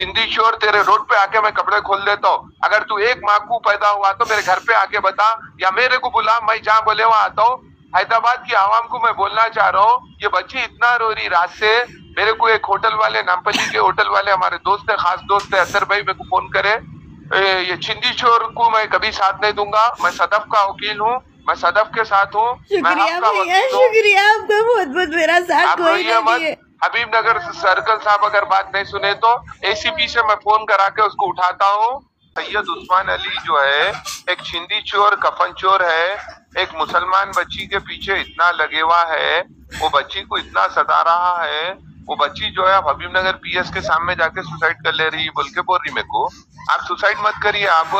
हिंदी शोर तेरे रोड पे आके मैं कपड़े खोल देता हूँ। अगर तू एक माकू पैदा हुआ तो मेरे घर पे आके बता या मेरे को बुला मैं जहाँ बोले वहाँ आता हूँ। हैदराबाद की आवाम को मैं बोलना चाह रहा हूँ ये बच्ची इतना रो रही रात से। मेरे को एक होटल वाले नामपली के होटल वाले हमारे दोस्त है खास दोस्त है असर भाई मेरे को फ़ोन करे। ये छिंदी शोर को मैं कभी साथ नहीं दूँगा। मैं सदफ का वकील हूँ मैं सदफ के साथ हूँ। शुक्रिया आपका भैया शुक्रिया आपका बहुत बहुत मेरा साथ कोई नहीं दिए। हबीब नगर सर्कल साहब अगर बात नहीं सुने तो एसीपी से मैं फ़ोन करा के उसको उठाता हूँ। सैयद उस्मान अली जो है, एक छिंदी चोर, कफन चोर है। एक मुसलमान बच्ची के पीछे इतना लगे हुआ है, वो बच्ची को इतना सता रहा है। वो बच्ची जो है हबीब नगर पीएस के सामने जाके सुसाइड कर ले रही है, बोल के बोल रही मेरे को। आप सुसाइड मत करिए आप।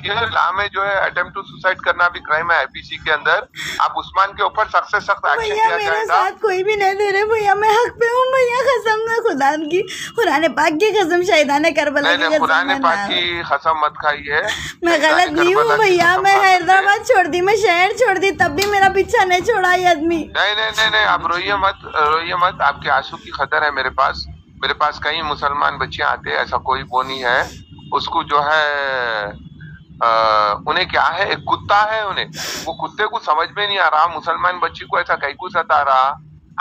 तो ला में जो है अटेम्प्ट टू सुसाइड करना भी क्राइम है आईपीसी के अंदर। आप उस्मान के ऊपर सख्त से सख्त एक्शन लिया मेरे जाएगा। साथ कोई भी नहीं दे रहे भैया मैं हक पे हूँ भैया कसम ना खुदा की। कुरान पाक की कसम शहीदान करबला की पुराने पाक की कसम मत खाइए मैं गलत नहीं हूँ भैया मैं हैदराबाद छोड़ दी मैं शहर छोड़ दी तब भी मेरा पीछा नहीं छोड़ा ये आदमी। नहीं नहीं नहीं नहीं आप रोइए मत रोइए मत आपके आँसू की खतर है मेरे पास। मेरे पास कई मुसलमान बच्चे आते हैं ऐसा कोई वो नहीं है। उसको जो है उन्हें क्या है? एक कुत्ता है उन्हें। वो कुत्ते को समझ में नहीं आ रहा, मुसलमान बच्ची को ऐसा कहीं को सता रहा।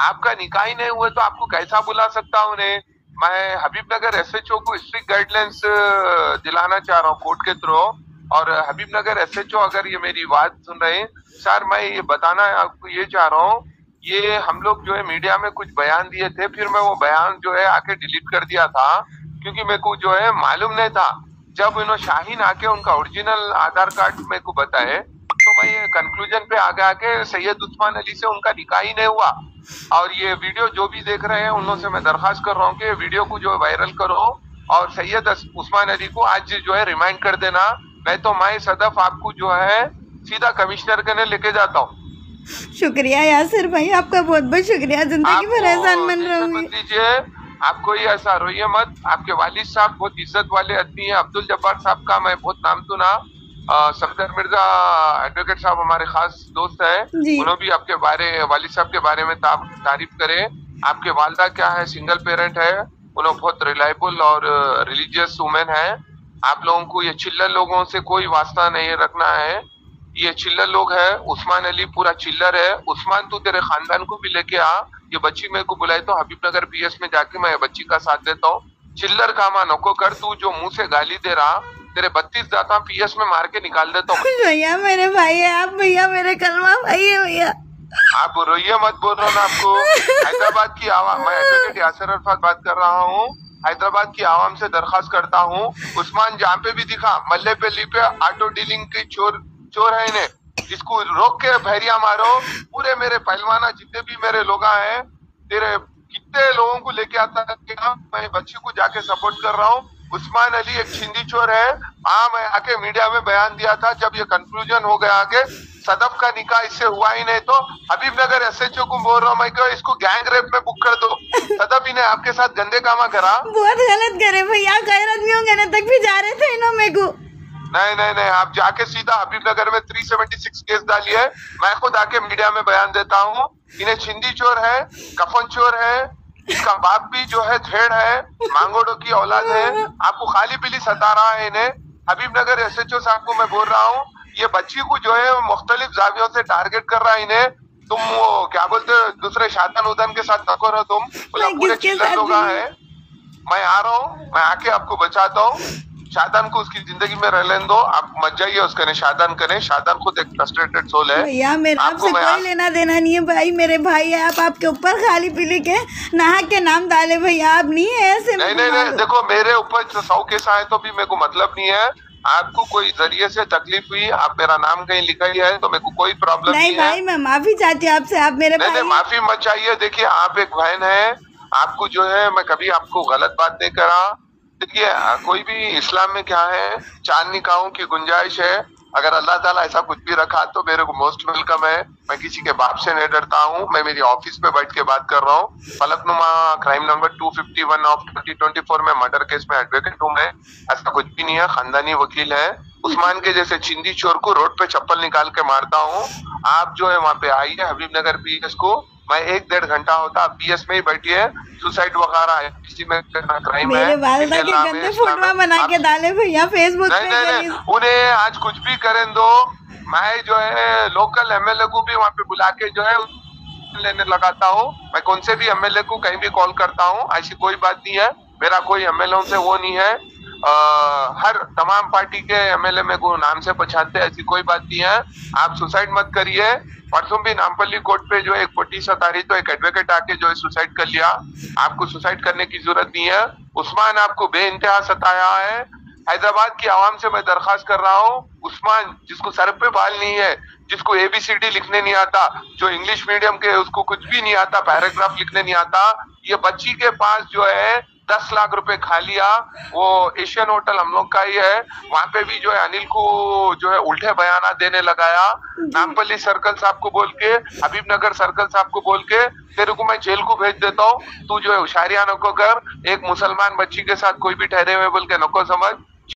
आपका निकाह ही नहीं हुआ तो आपको कैसा बुला सकता उन्हें? मैं हबीब नगर एस एच ओ को स्ट्रिक्ट गाइडलाइंस दिलाना चाह रहा हूँ कोर्ट के थ्रू और हबीब नगर एस एच ओ अगर ये मेरी बात सुन रहे हैं, सर, मैं ये बताना आपको ये चाह रहा हूँ, ये हम लोग जो है मीडिया में कुछ बयान दिए थे, फिर मैं वो बयान जो है आके डिलीट कर दिया था, क्योंकि मेरे को जो है मालूम नहीं था। जब इन्होंने शाहीन आके उनका ओरिजिनल आधार कार्ड मेरे को बताए तो मैं ये कंक्लूजन पे आ गया कि सैयद उस्मान अली से उनका निकाह ही नहीं हुआ। और ये वीडियो जो भी देख रहे हैं उन लोगों से मैं दरखास्त कर रहा हूँ कि वीडियो को जो है वायरल करो और सैयद उस्मान अली को आज जो है रिमाइंड कर देना। नहीं तो मैं सदफ आपको जो है सीधा कमिश्नर के लेके जाता हूँ। शुक्रिया यासिर भाई आपका बहुत बहुत शुक्रिया। ज़िंदगी भर एहसान मन टेंशन रहूँगी। मत लीजिए आप कोई ऐसा रोइए मत। आपके वालिद साहब बहुत इज़्ज़त वाले आदमी है। अब्दुल जब्बार साहब का मैं बहुत नाम सुना। सफदर मिर्ज़ा एडवोकेट साहब हमारे खास दोस्त है। उन्होंने भी आपके बारे वालिद साहब के बारे में तारीफ़ करे। आपके वालदा क्या है? सिंगल पेरेंट है। उन्होंने बहुत रिलायबल और रिलीजियस वुमेन है। आप लोगों को ये चिल्लर लोगों से कोई वास्ता नहीं रखना है। ये चिल्लर लोग है। उस्मान अली पूरा चिल्लर है। उस्मान तू तेरे खानदान को भी लेके आ। ये बच्ची मेरे को बुलाई तो हबीब नगर पीएस में जाके मैं बच्ची का साथ देता हूँ। चिल्लर कामा नको कर तू जो मुँह से गाली दे रहा तेरे बत्तीस दाता पीएस में मार के निकाल देता हूँ। भैया मेरे भाई है आप भैया मेरे कलमा भाई है भैया। आप रोइए मत बोल रहा ना आपको। हैदराबाद की आवाम मैं एडवोकेट यासर अरफात बात कर रहा हूँ। हैदराबाद की आवाम से दरखास्त करता हूँ। उस्मान जहाँ पे भी दिखा मल्ले पे ली पे ऑटो डीलिंग के चोर चोर है इन्हें। इसको रोक के भैरिया मारो पूरे मेरे पहलवाना जितने भी मेरे लोग हैं तेरे कितने लोगों को लेके आता है हाँ, मैं बच्ची को जाके सपोर्ट कर रहा हूँ। उस्मान अली एक छिंदी चोर है। हाँ मैं आके मीडिया में बयान दिया था जब ये कंक्लूजन हो गया आगे सदफ का निकाह इससे हुआ ही नहीं तो हबीब नगर एस एच ओ को बोल रहा हूँ मैं इसको गैंग रेप में बुक कर दो? सदफ इन्हें आपके साथ गंदे कामा करा। बहुत गलत करे भैया गैर आदमियों तक भी जा रहे थे ना मेरे को। नहीं नहीं नहीं आप जाके सीधा हबीब नगर में 376 केस डालिए। मैं खुद आके मीडिया में बयान देता हूँ इन्हें छिंदी चोर है कफन चोर है इसका बाप भी जो है थेड़ है मांगोड़ो की औलाद है। आपको खाली पीली सता रहा है इन्हें। हबीब नगर एस साहब को मैं बोल रहा हूँ ये बच्ची को जो है मुख्तलिफ़ जावियों से टारगेट कर रहा है इन्हें। तुम वो क्या बोलते हो, दूसरे शातन उदन के साथ न करो तुम? पूरे चिल्लर लोग है। मैं आ रहा हूँ मैं आके आपको बचाता हूँ। शादान को उसकी ज़िंदगी में रह लेने दो आप मत जाइए उसके ने शादान करें। शादान खुद एक फ्रस्ट्रेटेड सोल है। भैया मेरा आपसे मैं कोई लेना देना नहीं है भाई। मेरे भाई है आप आपके ऊपर खाली पीली के नहा के नाम डाले भैया। आप नहीं है ऐसे नहीं नहीं नहीं देखो मेरे ऊपर सौ केस आए तो भी मेरे को मतलब नहीं है। आपको कोई ज़रिए से तकलीफ़ हुई आप मेरा नाम कहीं लिखा ही है तो मेरे को कोई प्रॉब्लम नहीं नहीं भाई मैं माफ़ी चाहती हूँ आपसे। आप मेरे नहीं भाई नहीं माफ़ी मत चाहिए। देखिए आप एक बहन है आपको जो है मैं कभी आपको गलत बात नहीं करा। देखिए, कोई भी इस्लाम में क्या है चाँद निकाहों की गुंजाइश है। अगर अल्लाह ताला ऐसा कुछ भी रखा तो मेरे को मोस्ट वेलकम है। मैं किसी के बाप से नहीं डरता हूँ। मैं मेरी ऑफ़िस पे बैठ के बात कर रहा हूँ। फलकनुमा क्राइम नंबर 251 ऑफ़ 2024 में मर्डर केस में एडवोकेट हूँ मैं। ऐसा कुछ भी नहीं है। खानदानी वकील है। उस्मान के जैसे चिंदी चोर को रोड पे चप्पल निकाल के मारता हूँ। आप जो है वहाँ पे आइए हबीब नगर पीएस को। मैं एक डेढ़ घंटा होता आप पीएस में ही बैठी है सुसाइड वगैरह है किसी में क्राइम है। वालदा के गंदे फ़ोटो बना के डाले भैया फेसबुक नहीं नहीं उन्हें आज कुछ भी करें दो। मैं जो है लोकल एमएलए को भी वहाँ पे बुला के जो है लेने लगाता हूँ। मैं कौन से भी एमएलए को कहीं भी कॉल करता हूँ ऐसी कोई बात नहीं है। मेरा कोई एमएलए से वो नहीं है। आ, हर तमाम पार्टी के एमएलए में को नाम से पछानते ऐसी कोई बात नहीं है। आप सुसाइड मत करिए। परसों भी नामपल्ली कोर्ट पे जो एक फोर्टी सतारी तो एक एडवोकेट आके जो है सुसाइड कर लिया। आपको सुसाइड करने की ज़रूरत नहीं है। उस्मान आपको बे इंतहा सताया है। हैदराबाद की आवाम से मैं दरखास्त कर रहा हूँ। उस्मान जिसको सर पे बाल नहीं है जिसको एबीसीडी लिखने नहीं आता जो इंग्लिश मीडियम के उसको कुछ भी नहीं आता पैराग्राफ लिखने नहीं आता ये बच्ची के पास जो है दस लाख रुपए खा लिया। वो एशियन होटल हम लोग का ही है। वहाँ पे भी जो है अनिल को जो है उल्टे बयाना देने लगाया। नामपल्ली सर्कल साहब को बोल के हबीब नगर सर्कल साहब को बोल के, तेरे को मैं जेल को भेज देता हूँ। तू जो है होशियारिया नको कर। एक मुसलमान बच्ची के साथ कोई भी ठहरे हुए बोल के नको समझ।